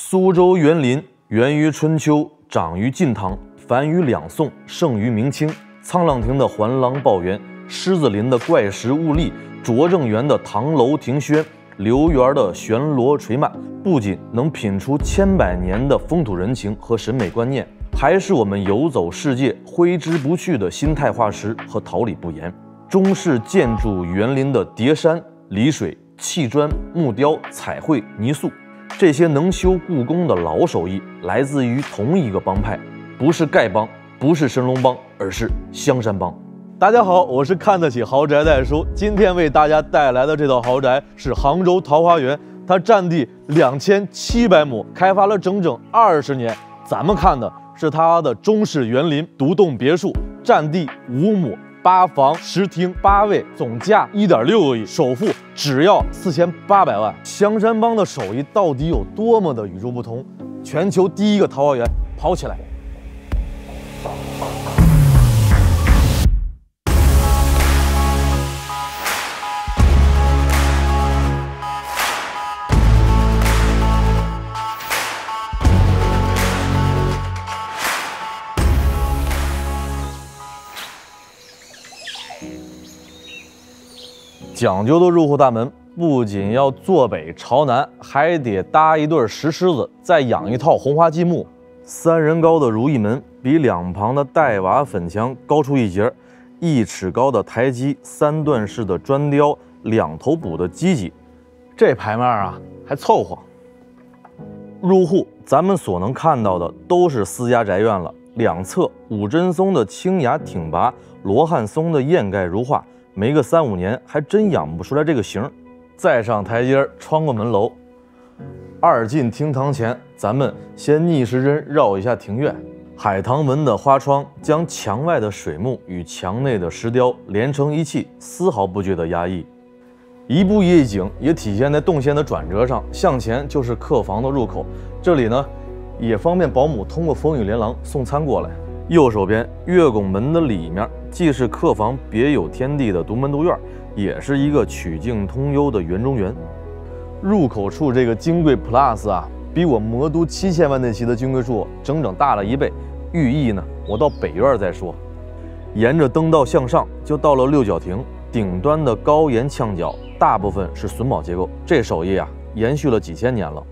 苏州园林源于春秋，长于晋唐，繁于两宋，盛于明清。沧浪亭的环廊抱园，狮子林的怪石兀立，拙政园的唐楼亭轩，留园的悬罗垂蔓，不仅能品出千百年的风土人情和审美观念，还是我们游走世界挥之不去的心态化石和桃李不言。中式建筑园林的叠山、离水、砌砖、木雕、彩绘、泥塑。这些能修故宫的老手艺来自于同一个帮派，不是丐帮，不是神龙帮，而是香山帮。大家好，我是看得起豪宅戴叔，今天为大家带来的这套豪宅是杭州桃花源，它占地两千七百亩，开发了整整二十年。咱们看的是它的中式园林独栋别墅，占地五亩。八房十厅八卫，总价一点六个亿，首付只要四千八百万。香山帮的手艺到底有多么的与众不同？全球第一个桃花源，跑起来！讲究的入户大门，不仅要坐北朝南，还得搭一对石狮子，再养一套红花积木。三人高的如意门，比两旁的黛瓦粉墙高出一截。一尺高的台基，三段式的砖雕，两头补的基基，这牌面啊还凑合。入户，咱们所能看到的都是私家宅院了。两侧五针松的清雅挺拔，罗汉松的艳盖如画。没个三五年，还真养不出来这个型。再上台阶，穿过门楼，二进厅堂前，咱们先逆时针绕一下庭院。海棠纹的花窗将墙外的水幕与墙内的石雕连成一气，丝毫不觉得压抑。一步一景也体现在动线的转折上。向前就是客房的入口，这里呢，也方便保姆通过风雨连廊送餐过来。右手边月拱门的里面，既是客房别有天地的独门独院，也是一个曲径通幽的园中园。入口处这个金贵 Plus 啊，比我魔都七千万那期的金贵树整整大了一倍。寓意呢，我到北院再说。沿着登道向上，就到了六角亭顶端的高檐墙角，大部分是榫卯结构，这手艺啊，延续了几千年了。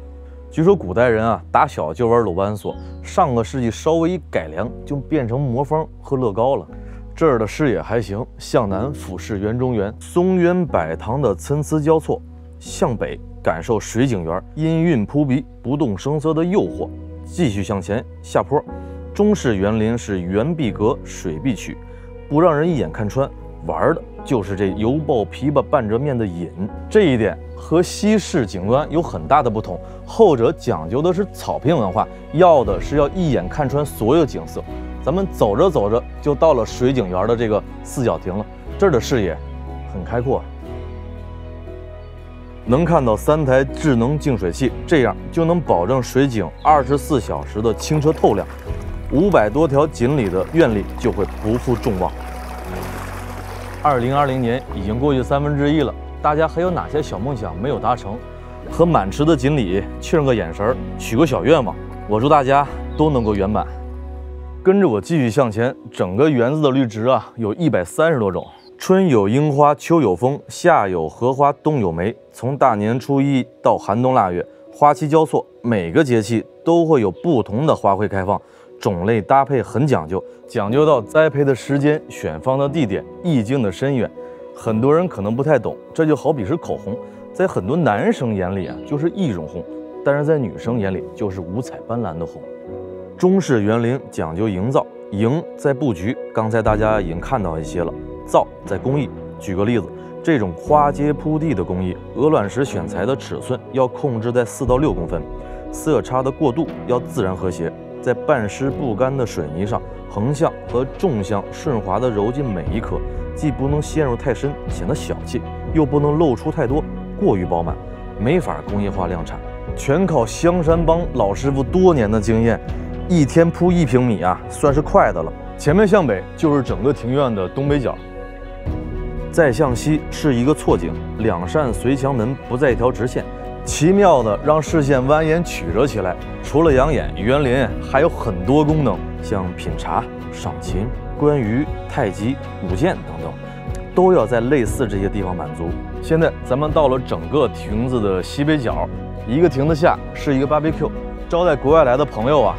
据说古代人啊，打小就玩鲁班锁，上个世纪稍微一改良，就变成魔方和乐高了。这儿的视野还行，向南俯视园中园，松渊柏塘的参差交错；向北感受水景园阴韵扑鼻、不动声色的诱惑。继续向前下坡，中式园林是园壁阁，水壁曲，不让人一眼看穿。玩的就是这油爆琵琶半遮面的瘾，这一点和西式景观有很大的不同。后者讲究的是草坪文化，要的是要一眼看穿所有景色。咱们走着走着就到了水景园的这个四角亭了，这儿的视野很开阔，能看到三台智能净水器，这样就能保证水景二十四小时的清澈透亮，五百多条锦鲤的愿力就会不负众望。二零二零年已经过去三分之一了，大家还有哪些小梦想没有达成？和满池的锦鲤确认个眼神，许个小愿望。我祝大家都能够圆满。跟着我继续向前，整个园子的绿植啊，有一百三十多种。春有樱花，秋有风，夏有荷花，冬有梅。从大年初一到寒冬腊月，花期交错，每个节气都会有不同的花卉开放。种类搭配很讲究，讲究到栽培的时间、选放的地点、意境的深远。很多人可能不太懂，这就好比是口红，在很多男生眼里啊就是一种红，但是在女生眼里就是五彩斑斓的红。中式园林讲究营造，营在布局，刚才大家已经看到一些了。造在工艺，举个例子，这种花街铺地的工艺，鹅卵石选材的尺寸要控制在四到六公分，色差的过渡要自然和谐。在半湿不干的水泥上，横向和纵向顺滑地揉进每一颗，既不能陷入太深显得小气，又不能露出太多过于饱满，没法工业化量产，全靠香山帮老师傅多年的经验，一天铺一平米啊，算是快的了。前面向北就是整个庭院的东北角，再向西是一个错景，两扇随墙门不在一条直线，奇妙的让视线蜿蜒曲折起来。除了养眼，园林还有很多功能，像品茶、赏琴、观鱼、太极、舞剑等等，都要在类似这些地方满足。现在咱们到了整个亭子的西北角，一个亭子下是一个 BBQ，招待国外来的朋友啊，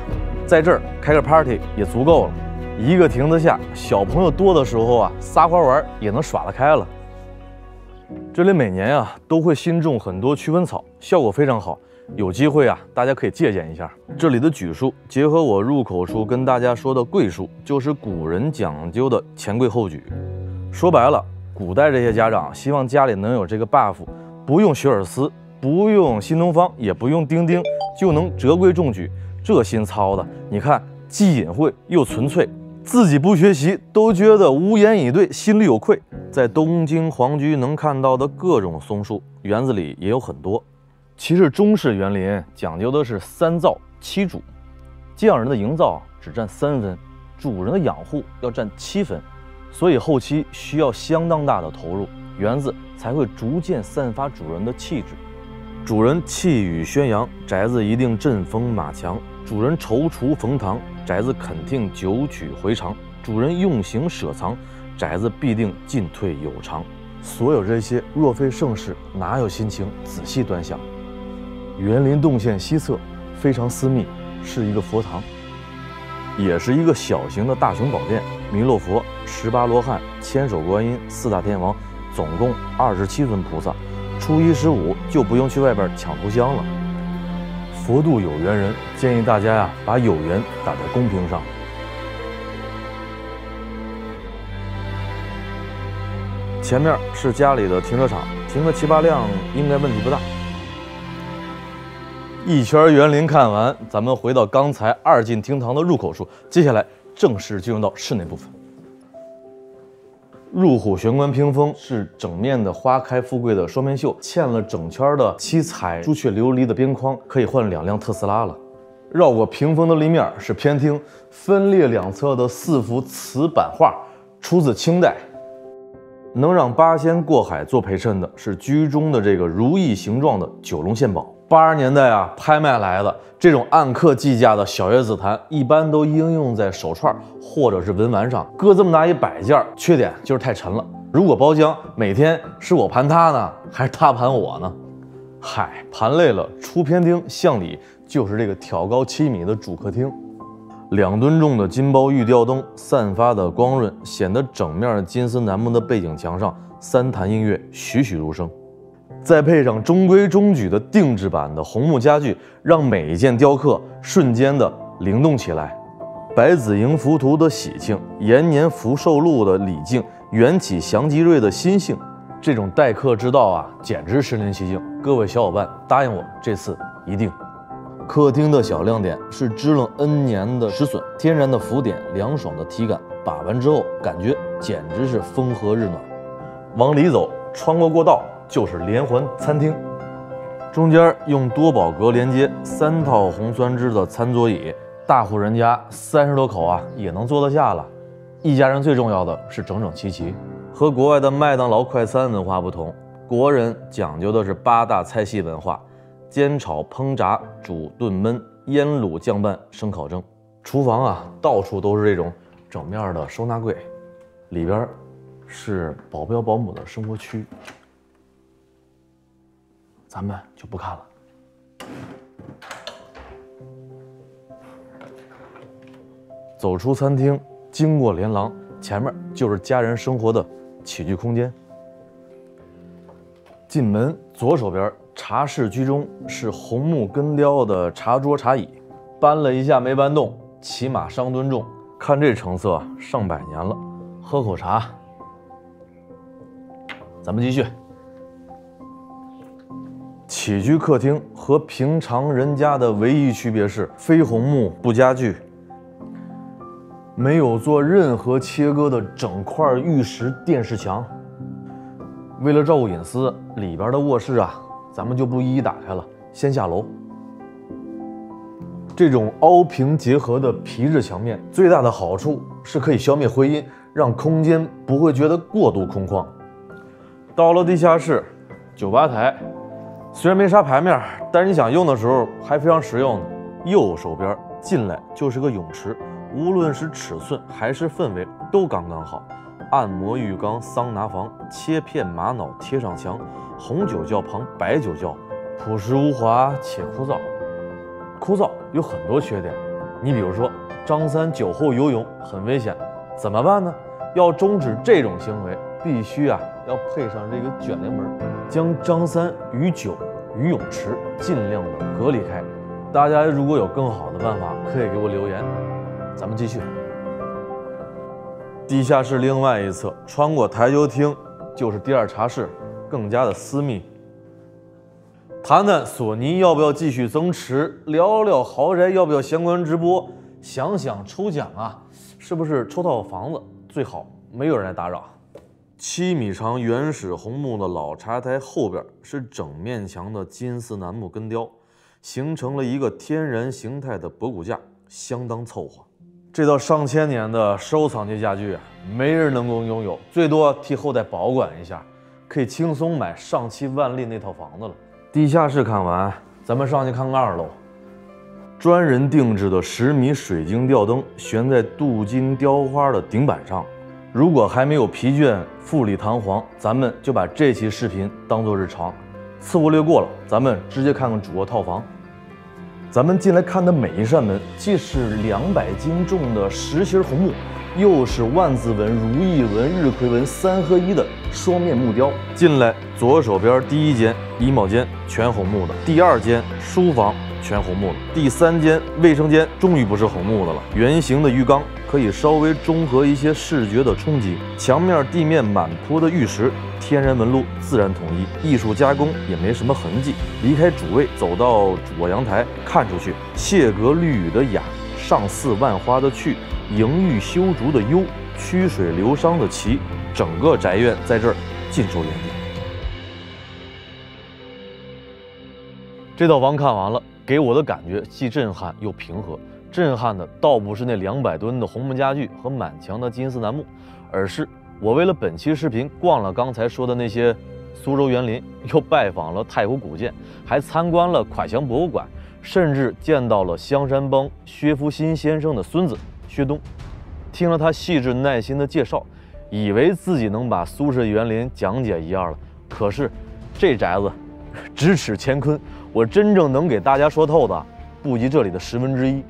在这儿开个 party 也足够了。一个亭子下，小朋友多的时候啊，撒欢玩也能耍得开了。这里每年啊都会新种很多驱蚊草，效果非常好。有机会啊，大家可以借鉴一下。这里的榉树结合我入口处跟大家说的桂树，就是古人讲究的前桂后榉。说白了，古代这些家长希望家里能有这个 buff，不用学而思，不用新东方，也不用钉钉，就能折桂种榉。这心操的，你看既隐晦又纯粹。自己不学习都觉得无言以对，心里有愧。在东京皇居能看到的各种松树，园子里也有很多。其实中式园林讲究的是三造七主，匠人的营造只占三分，主人的养护要占七分，所以后期需要相当大的投入，园子才会逐渐散发主人的气质。主人气宇轩扬，宅子一定阵风马强；主人踌躇逢堂。宅子肯定九曲回肠，主人用刑舍藏，宅子必定进退有常。所有这些若非盛世，哪有心情仔细端详？园林动线西侧非常私密，是一个佛堂，也是一个小型的大雄宝殿。弥勒佛、十八罗汉、千手观音、四大天王，总共二十七尊菩萨。初一十五就不用去外边抢头香了。佛度有缘人，建议大家呀，把有缘打在公屏上。前面是家里的停车场，停个七八辆应该问题不大。一圈园林看完，咱们回到刚才二进厅堂的入口处，接下来正式进入到室内部分。入户玄关屏风是整面的花开富贵的双面绣，嵌了整圈的七彩朱雀琉璃的边框，可以换两辆特斯拉了。绕过屏风的立面是偏厅，分列两侧的四幅瓷板画出自清代。能让八仙过海做陪衬的是居中的这个如意形状的九龙献宝。八十年代啊，拍卖来的这种按克计价的小叶紫檀，一般都应用在手串或者是文玩上，搁这么大一摆件，缺点就是太沉了。如果包浆，每天是我盘它呢，还是它盘我呢？嗨，盘累了，出偏厅向里就是这个挑高七米的主客厅，两吨重的金包玉吊灯散发的光润，显得整面金丝楠木的背景墙上三潭映月栩栩如生。再配上中规中矩的定制版的红木家具，让每一件雕刻瞬间的灵动起来。百子迎浮图的喜庆，延年福寿禄的礼敬，缘起祥吉瑞的心性，这种待客之道啊，简直身临其境。各位小伙伴，答应我，这次一定。客厅的小亮点是支棱 N 年的石笋，天然的浮点，凉爽的体感，把玩之后感觉简直是风和日暖。往里走，穿过过道。就是连环餐厅，中间用多宝格连接三套红酸枝的餐桌椅，大户人家三十多口啊也能坐得下了。一家人最重要的是整整齐齐。和国外的麦当劳快餐文化不同，国人讲究的是八大菜系文化：煎炒烹炸煮炖焖腌卤酱拌生烤蒸。厨房啊到处都是这种整面的收纳柜，里边是保镖保姆的生活区。咱们就不看了。走出餐厅，经过连廊，前面就是家人生活的起居空间。进门左手边茶室居中是红木根雕的茶桌茶椅，搬了一下没搬动，起码上吨重。看这成色，上百年了。喝口茶，咱们继续。起居客厅和平常人家的唯一区别是，非红木不家具，没有做任何切割的整块玉石电视墙。为了照顾隐私，里边的卧室啊，咱们就不一一打开了，先下楼。这种凹平结合的皮质墙面，最大的好处是可以消灭回音，让空间不会觉得过度空旷。到了地下室，酒吧台。虽然没啥牌面，但是你想用的时候还非常实用的。右手边进来就是个泳池，无论是尺寸还是氛围都刚刚好。按摩浴缸、桑拿房、切片玛瑙贴上墙，红酒窖旁白酒窖，朴实无华且枯燥。枯燥有很多缺点，你比如说张三酒后游泳很危险，怎么办呢？要终止这种行为，必须啊要配上这个卷帘门，将张三与酒与泳池尽量的隔离开。大家如果有更好的办法，可以给我留言。咱们继续。地下室另外一侧，穿过台球厅就是第二茶室，更加的私密。谈谈索尼要不要继续增持，聊聊豪宅要不要相关直播，想想抽奖啊，是不是抽套房子最好没有人来打扰。七米长原始红木的老茶台后边是整面墙的金丝楠木根雕，形成了一个天然形态的博古架，相当凑合。这套上千年的收藏级家具啊，没人能够拥有，最多替后代保管一下，可以轻松买上期万历那套房子了。地下室看完，咱们上去看看二楼。专人定制的十米水晶吊灯悬在镀金雕花的顶板上。如果还没有疲倦、富丽堂皇，咱们就把这期视频当做日常，次卧略过了。咱们直接看看主卧套房。咱们进来看的每一扇门，既是两百斤重的实心红木，又是万字纹、如意纹、日葵纹三合一的双面木雕。进来，左手边第一间衣帽间全红木的，第二间书房全红木的，第三间卫生间终于不是红木的了，圆形的浴缸。可以稍微中和一些视觉的冲击。墙面、地面满铺的玉石，天然纹路自然统一，艺术加工也没什么痕迹。离开主卫，走到主卧阳台，看出去，谢阁绿雨的雅，上似万花的趣，迎玉修竹的幽，曲水流觞的奇，整个宅院在这儿尽收眼底。这套房看完了，给我的感觉既震撼又平和。震撼的倒不是那两百吨的红木家具和满墙的金丝楠木，而是我为了本期视频逛了刚才说的那些苏州园林，又拜访了太湖古建，还参观了蒯祥博物馆，甚至见到了香山帮薛福新先生的孙子薛东，听了他细致耐心的介绍，以为自己能把苏式园林讲解一二了。可是这宅子咫尺乾坤，我真正能给大家说透的不及这里的十分之一。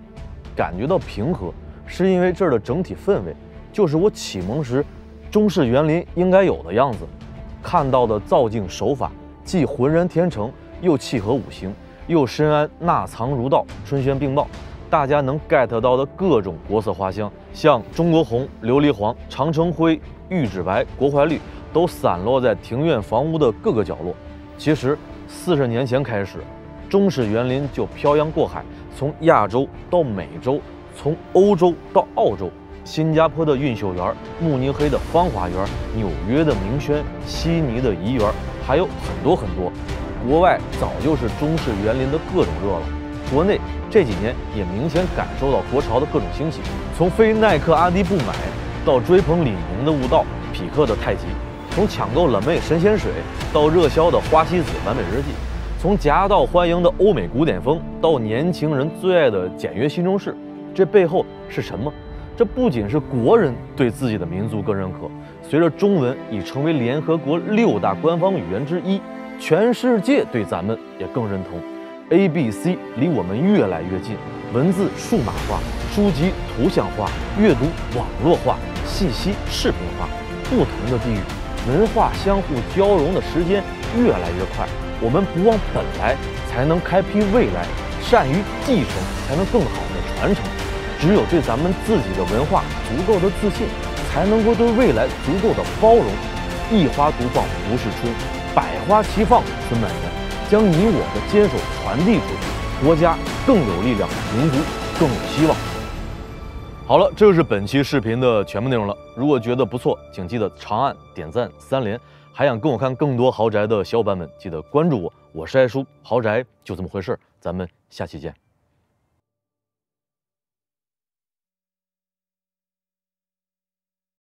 感觉到平和，是因为这儿的整体氛围就是我启蒙时中式园林应该有的样子。看到的造景手法既浑然天成，又契合五行，又深谙纳藏儒道，春轩并茂。大家能 get 到的各种国色花香，像中国红、琉璃黄、长城灰、玉脂白、国槐绿，都散落在庭院房屋的各个角落。其实四十年前开始，中式园林就漂洋过海。从亚洲到美洲，从欧洲到澳洲，新加坡的运秀园、慕尼黑的芳华园、纽约的明轩、悉尼的怡园，还有很多很多。国外早就是中式园林的各种热了，国内这几年也明显感受到国潮的各种兴起。从非耐克、阿迪不买，到追捧李宁的悟道、匹克的太极；从抢购冷妹神仙水，到热销的花西子完美日记。从夹道欢迎的欧美古典风到年轻人最爱的简约新中式，这背后是什么？这不仅是国人对自己的民族更认可，随着中文已成为联合国六大官方语言之一，全世界对咱们也更认同。A B C 离我们越来越近，文字数码化，书籍图像化，阅读网络化，信息视频化，不同的地域文化相互交融的时间越来越快。我们不忘本来，才能开辟未来；善于继承，才能更好的传承。只有对咱们自己的文化足够的自信，才能够对未来足够的包容。一花独放不是春，百花齐放春满园。将你我的坚守传递出去，国家更有力量，民族更有希望。好了，这就是本期视频的全部内容了。如果觉得不错，请记得长按点赞三连。还想跟我看更多豪宅的小伙伴们，记得关注我。我是爱叔，豪宅就这么回事咱们下期见。